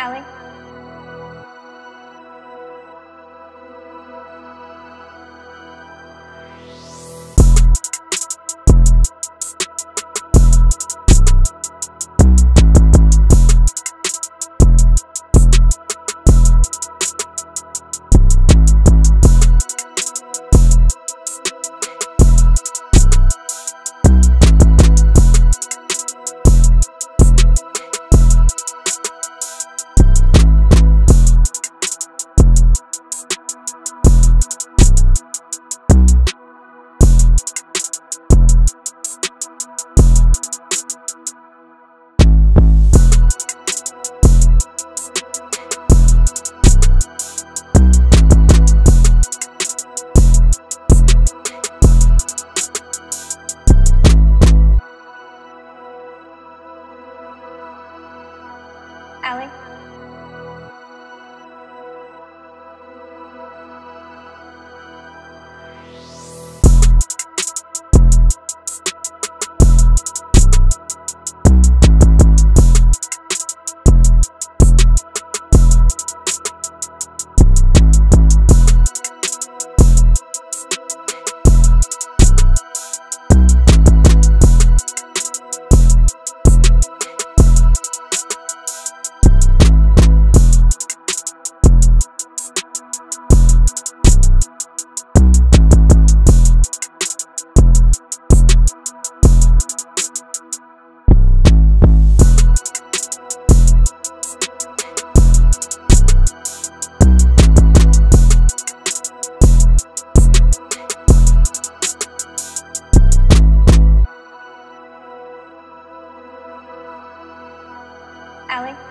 Allie? Allie? Allie?